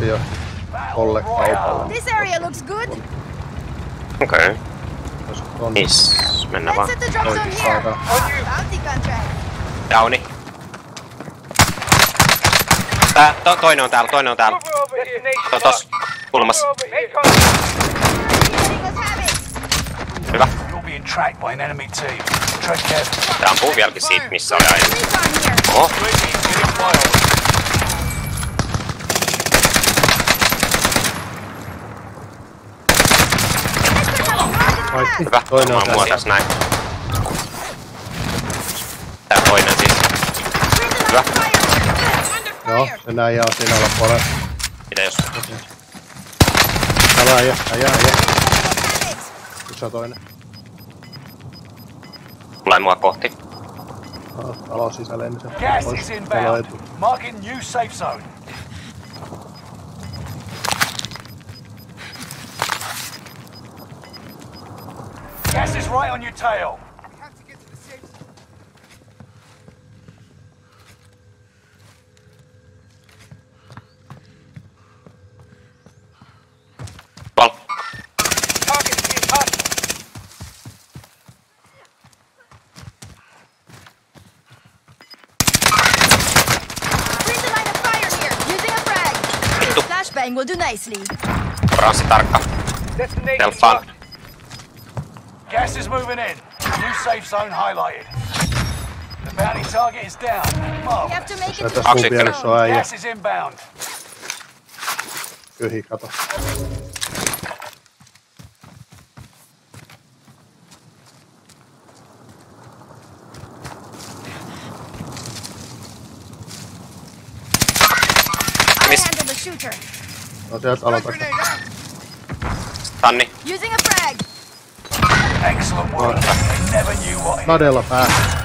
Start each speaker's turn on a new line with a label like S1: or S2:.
S1: asia Olle kaupalle.
S2: This area looks good.
S3: Okei. Okay. Miss. Mennään vaan. Downi. Tää, to, toinen on täällä, toinen on täällä. To, tos,
S2: kulmas.
S3: Hyvä. Tää ampuu vieläkin siitä, missä oli
S2: aina.
S3: Oho. Hyvä.
S1: Toinen on
S3: mua
S1: tässä.
S3: näin. Tää toinen siis. Hyvä.
S1: Joo, se näin on siinä alapuolella.
S3: Mitä jos...
S1: Älä äijä, äijä, äijä. Yksi toinen.
S3: Tulee mua kohti.
S1: Talon sisälle ennen se.
S4: Gas is
S1: Talo
S4: inbound.
S1: etu.
S4: Marking new safe zone. Gas is right on your tail.
S3: Tuolla.
S2: Freeze the line of fire here. Using a frag. Flashbang will do nicely.
S3: Oranssi tarkka. Delfaan.
S4: Gas is moving in. New safe zone highlighted. The bounty target is down.
S2: We
S4: Mark.
S2: have to make it
S1: tässä
S2: to
S1: mun
S3: Kaksi
S1: vieressä äijä.
S4: Gas is inbound.
S1: Kyhi, kato.
S2: I'll
S3: Miss.
S2: handle the shooter.
S1: No sieltä aloita.
S3: Tanni.
S2: Using a frag.
S4: Excellent work. They never knew what hit.
S1: Kadella päässä.